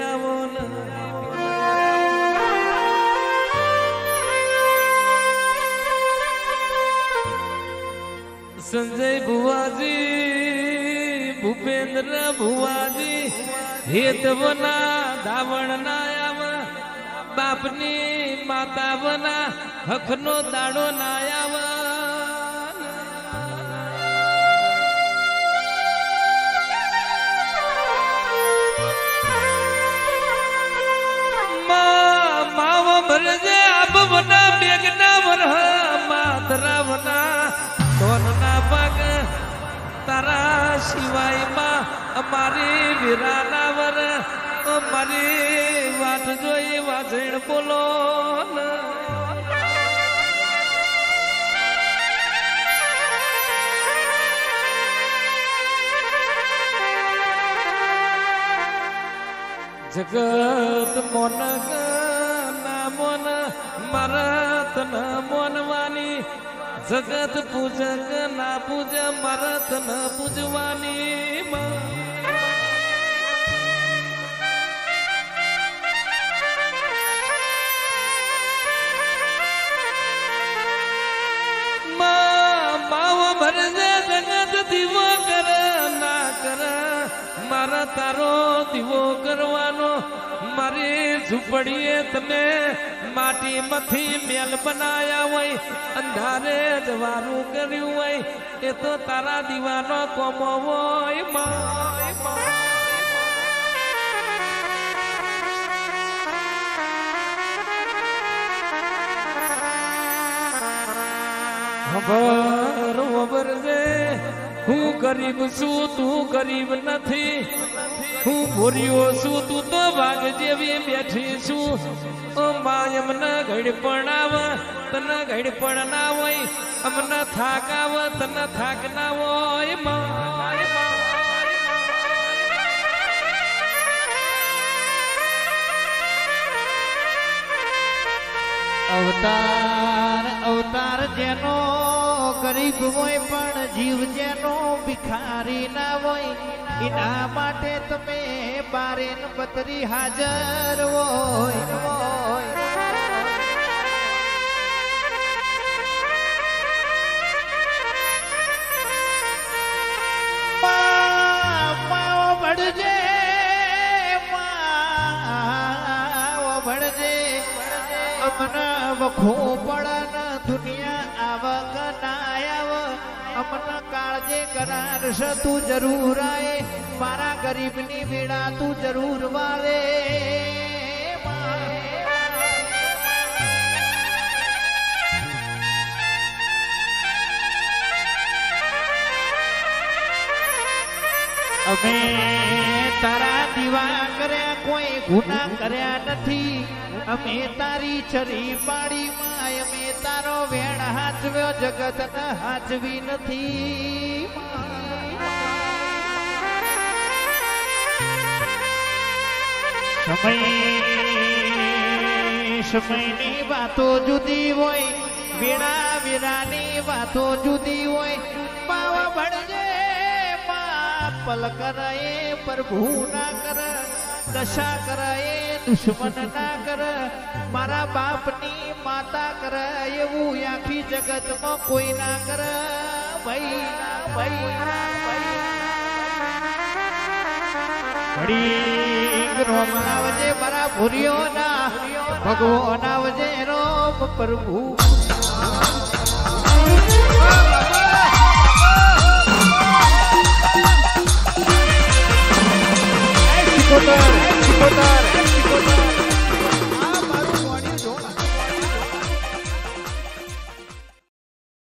આવો સંજય ભુવાજી ભૂપેન્દ્ર ભુવાજી હેતવના ધાવણ ના બાપની માતા વના હકનો દાડો ના તારા સિવાયમાં અમારી વીરાના વર અમારી વાત જોઈ વાજણ બોલો. જગત મોન ના મોન, મારા તના મોનવાની જગત પૂજક ના પૂજ મરત ન પૂજવાની માવ ભરજે જગત દીવો કર ના કર મારા તારો દીવો કરવાનો. મારી ઝૂંપડીએ તમે માટી માંથી મેલ બનાયા હોય. અંધારે જવાનું કર્યું હોય. એ તો તારા દીવાનો કોમો હોયમાં. ખબર વબર છે હું ગરીબ છું, તું ગરીબ નથી. હું ભૂર્યો છું, તું તો વાઘ જેવી બેઠી છું. ઓ માં એમને ઘડપણ આવ, તને ઘડપણ ના હોય. અમને થાક આવ, તને થાક ના હોય માય અવતાર અવતાર જેનો ગરીબ હોય પણ જીવ જેનો ભિખારી ના હોય, એના માટે તમે બારે પતરી હાજર હોય. ભણજે ભળજે અમને વખો પડન દુનિયા અમને કાળજે કરાર છે તું જરૂર આય. મારા ગરીબની વેળા તું જરૂર વાળે અમે તારા દીવા કર્યા, કોઈ ગુના કર્યા નથી. અમે તારી છરી પાડી માં, અમે તારો વેણ હાચવ્યો જગત હાચવી નથી. સમય, સમયની વાતો જુદી હોય, વીણા વીરાની વાતો જુદી હોય પાવા ભણજે પલ કરાય પ્રભુ ના કર દશા કરાય દુશ્મન ના કર મારા બાપની માતા કર એવું આખી જગતમાં કોઈ ના કર. ભાઈ ના ભાઈ ભગવાન આવજે રોમ પ્રભુ. Chicotada, chicotada.